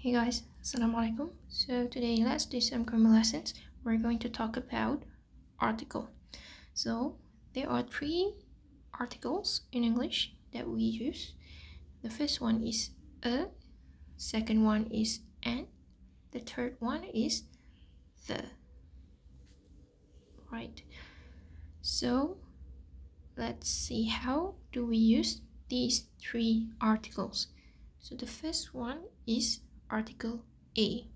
Hey guys, Assalamualaikum. So today let's do some grammar lessons. We're going to talk about article. So there are three articles in English that we use. The first one is a, second one is an, the third one is the. Right. So let's see how do we use these three articles. So the first one is article a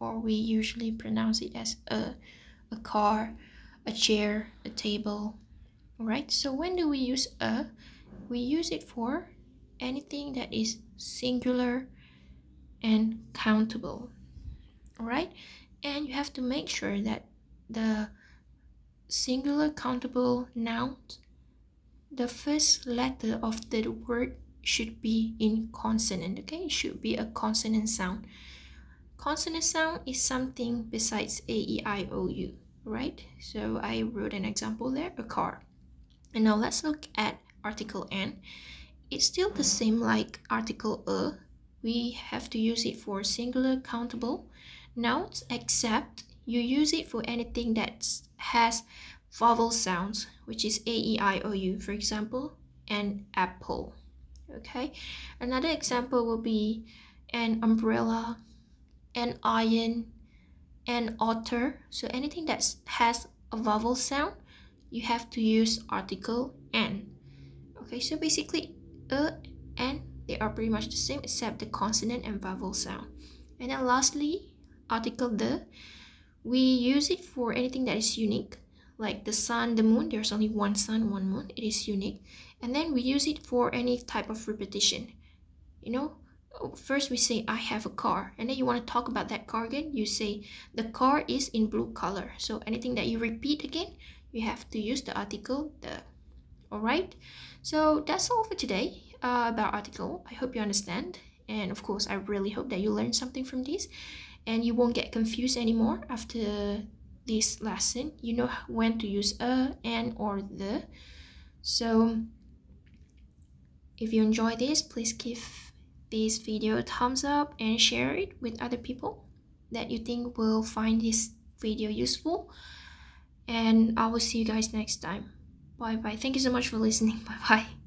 or we usually pronounce it as a a car a chair a table right so when do we use a? We use it for anything that is singular and countable right and you have to make sure that the singular countable noun the first letter of the word should be in consonant okay? It should be a consonant sound. Consonant sound is something besides a e i o u right? So i wrote an example there a car and now let's look at article an. It's still the same like article a we have to use it for singular countable nouns except you use it for anything that has vowel sounds which is a e i o u for example an apple okay? Another example will be an umbrella an iron an otter. So anything that has a vowel sound you have to use article an. Okay? So basically a and they are pretty much the same except the consonant and vowel sound. And then lastly article the we use it for anything that is unique like the sun the moon there's only one sun one moon it is unique. And then we use it for any type of repetition you know? First we say i have a car. And then you want to talk about that car again you say the car is in blue color. So anything that you repeat again you have to use the article the all right so that's all for today uh, about article. I hope you understand. And of course i really hope that you learned something from this. And you won't get confused anymore after this lesson. You know when to use a and or the. So if you enjoy this please give this video a thumbs up and share it with other people that you think will find this video useful. And i will see you guys next time. Bye bye thank you so much for listening. Bye bye